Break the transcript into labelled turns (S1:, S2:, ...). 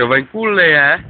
S1: Jo, venku je.